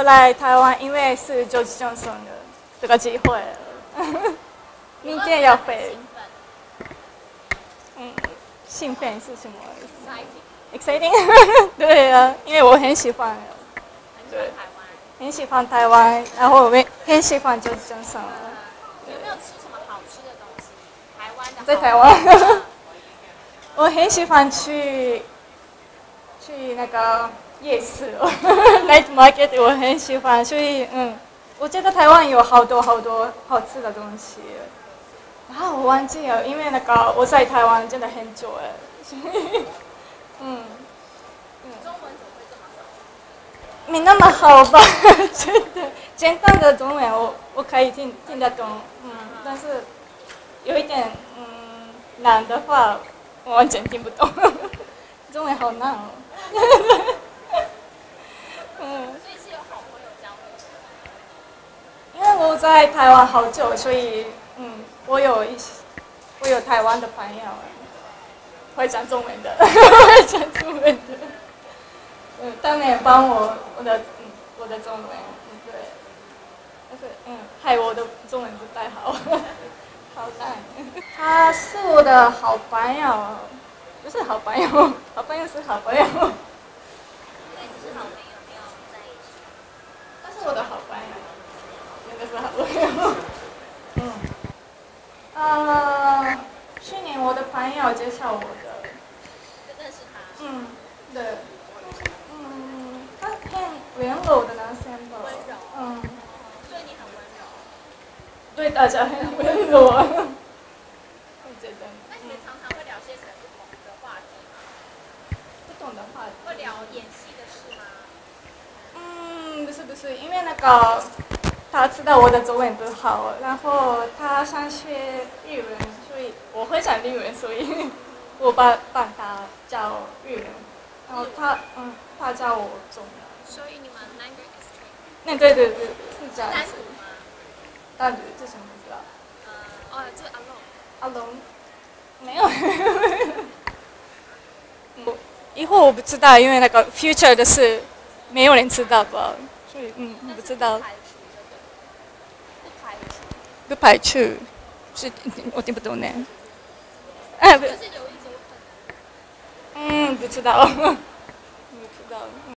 我来台湾，因为是 George Johnson 的这个机会，明天要飞。嗯，兴奋是什么意思？Exciting。对啊，因为我很喜欢，对，很喜欢台湾，然后我很喜欢 George Johnson。有没有吃什么好吃的东西？台湾的。在台湾，我很喜欢去去那个。夜市 哦，night market 我很喜欢，所以嗯，我觉得台湾有好多好多好吃的东西。啊，我忘记了，因为那个我在台湾真的很久了，嗯，中文怎么会这么好？没那么好吧，真的，简单的中文我我可以听听得懂，嗯，但是有一点嗯难的话，我完全听不懂，中文好难哦。在台湾好久，所以嗯，我有一些，我有台湾的朋友，会讲中文的，会讲中文的，嗯，他们也帮我我的嗯我的中文，嗯对，但是嗯害我的中文不太好，好难。他是我的好朋友，不是好朋友，好朋友是好朋友。对，只是好朋友，没有在一起。他是我的好朋友。是好朋友。嗯，呃，去年我的朋友介绍我的。认识他。嗯，对。嗯，他很温柔的男生吧。温柔。嗯。对你很温柔。对大家很温柔。我觉得。那你们常常会聊些什么不同的话题吗？不同的话题。会聊演戏的事吗？嗯，不是不是，因为那个。他知道我的中文不好，然后他想学日文，所以我会讲日文，所以 我帮帮他教日文，然后他嗯，他教我中文。所以你们 exchange？那对对对，是这样子。单独吗？这什么知道？呃，哦，这阿龙。阿龙，没有。我以后我不知道，因为那个 future 的事，没有人知道吧？所以嗯，不知道。不排斥，是，我听不懂呢。哎，不。嗯，不知道。不知道。